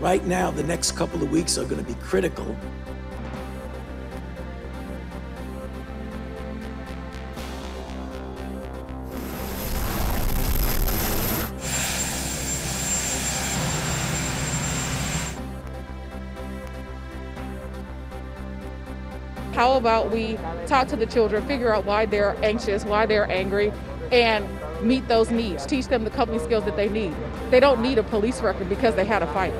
Right now, the next couple of weeks are going to be critical. How about we talk to the children, figure out why they're anxious, why they're angry, and meet those needs, teach them the coping skills that they need. They don't need a police record because they had a fight.